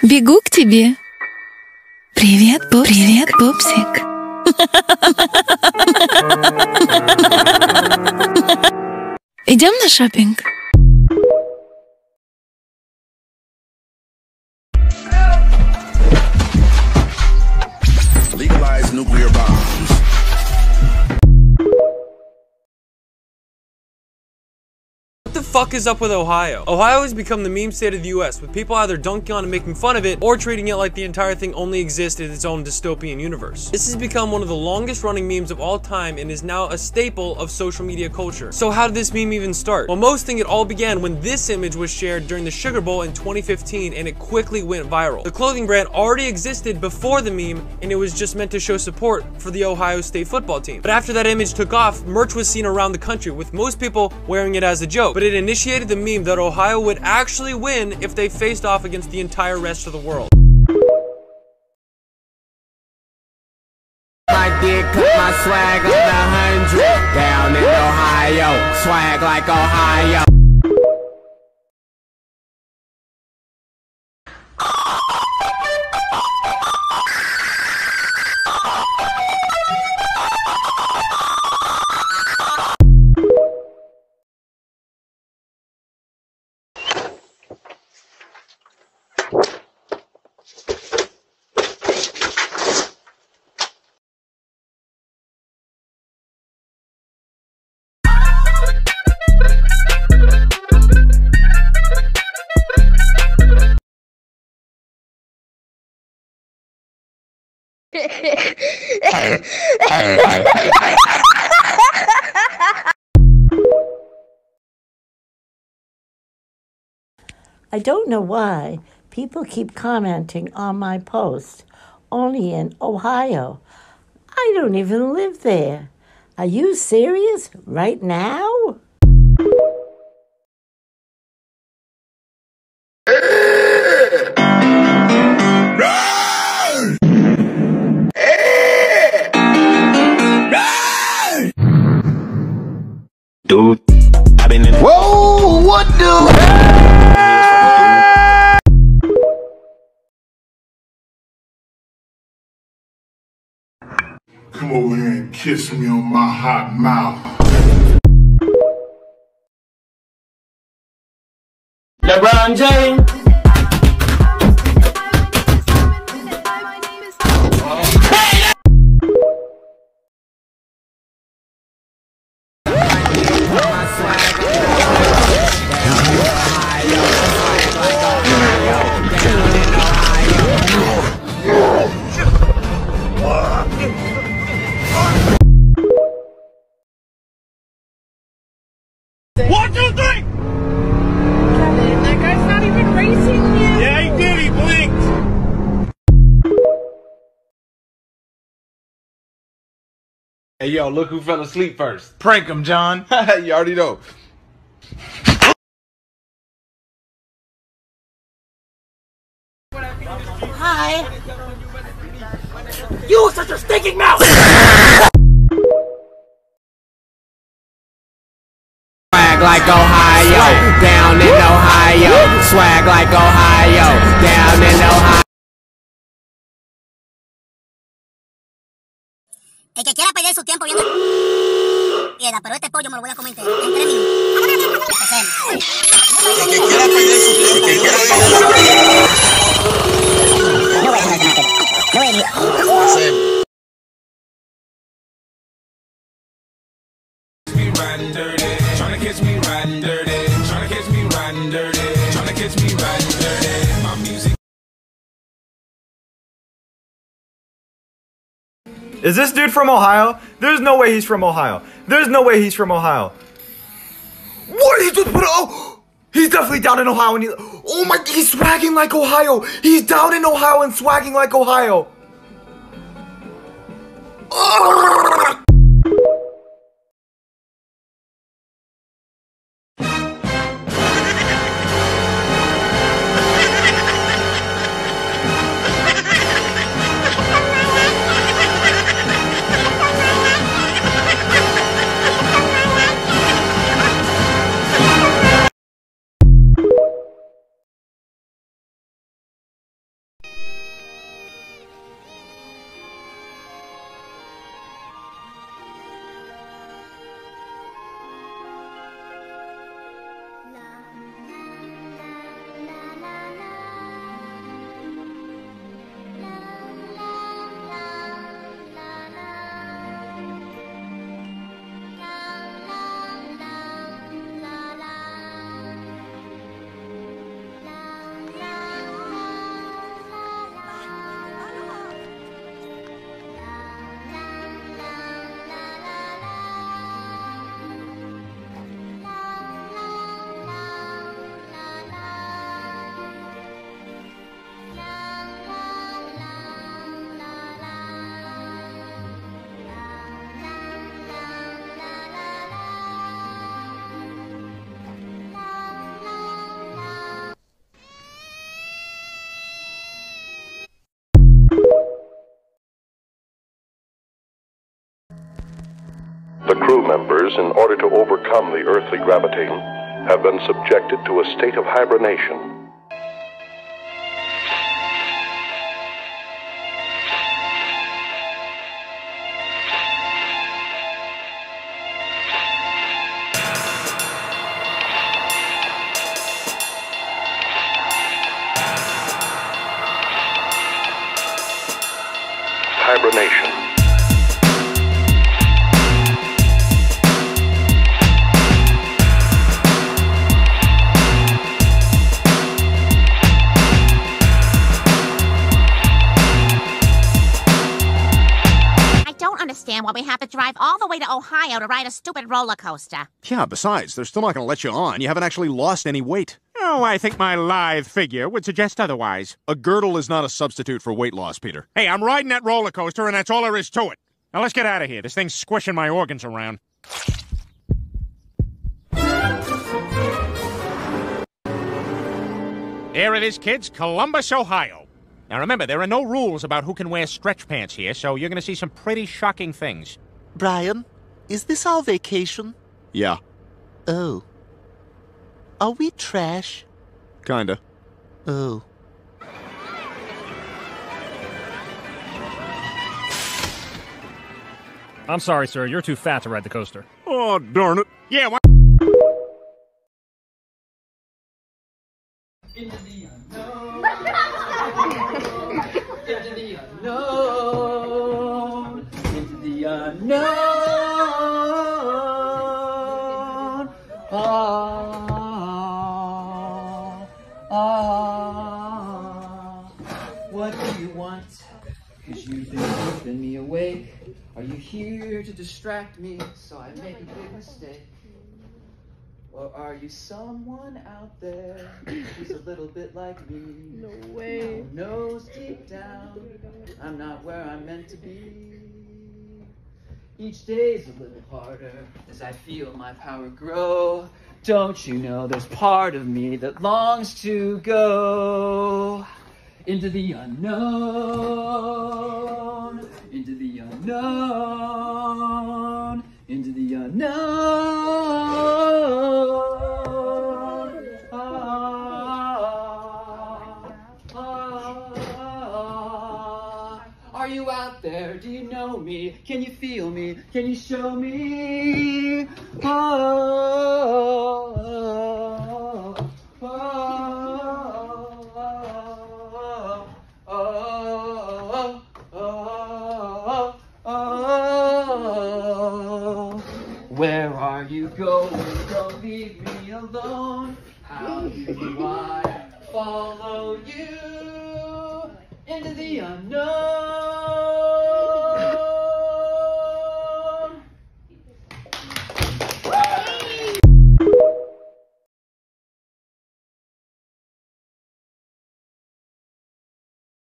Бегу к тебе. Привет, Пупсик. Привет, Пупсик. Идем на шопинг? Fuck is up with Ohio? Ohio has become the meme state of the US, with people either dunking on and making fun of it, or treating it like the entire thing only exists in its own dystopian universe. This has become one of the longest running memes of all time and is now a staple of social media culture. So how did this meme even start? Well, most think it all began when this image was shared during the Sugar Bowl in 2015 and it quickly went viral. The clothing brand already existed before the meme and it was just meant to show support for the Ohio State football team. But after that image took off, merch was seen around the country with most people wearing it as a joke. But it initiated the meme that Ohio would actually win if they faced off against the entire rest of the world. Swag the hundred down in Ohio. Swag like Ohio. I don't know why people keep commenting on my post, only in Ohio. I don't even live there. Are you serious right now? Whoa, what the? Come over here and kiss me on my hot mouth. LeBron James. Hey yo, look who fell asleep first. Prank him, John. you already know. Hi. You such a stinking mouth! Swag like Ohio. Down in Ohio. Swag like Ohio. Down in Ohio. El que quiera perder su tiempo viendo piedra, pero este pollo me lo voy a comer entero, en tres minutos. El que quiera perder su tiempo viendo No voy a dejar de No voy a riding dirty. Tryna catch me riding dirty. Tryna catch me riding dirty. Tryna catch me riding dirty. Is this dude from Ohio? There's no way he's from Ohio. There's no way he's from Ohio. What? He just put oh, he's definitely down in Ohio and he, oh my, he's swagging like Ohio. He's down in Ohio and swagging like Ohio. Ah! Members, in order to overcome the earthly gravity, have been subjected to a state of hibernation. Hibernation. Understand why we have to drive all the way to Ohio to ride a stupid roller coaster. Yeah, besides, they're still not going to let you on. You haven't actually lost any weight. Oh, I think my lithe figure would suggest otherwise. A girdle is not a substitute for weight loss, Peter. Hey, I'm riding that roller coaster, and that's all there is to it. Now let's get out of here. This thing's squishing my organs around. There it is, kids. Columbus, Ohio. Now remember, there are no rules about who can wear stretch pants here, so you're going to see some pretty shocking things. Brian, is this our vacation? Yeah, Oh. Are we trash? kinda. Oh. I'm sorry, sir. You're too fat to ride the coaster. Oh, darn it. Yeah, why? Unknown, into the unknown. Ah, ah. What do you want? Cause you've been keeping me awake. Are you here to distract me so I make a big mistake? Or are you someone out there who's a little bit like me? No way. knows deep down I'm not where I'm meant to be. Each day's a little harder as I feel my power grow. Don't you know there's part of me that longs to go into the unknown, into the unknown, into the unknown. Can you feel me? Can you show me? Oh, oh, oh, oh, oh, oh. Where are you going? Don't leave me alone. How do I follow you into the unknown?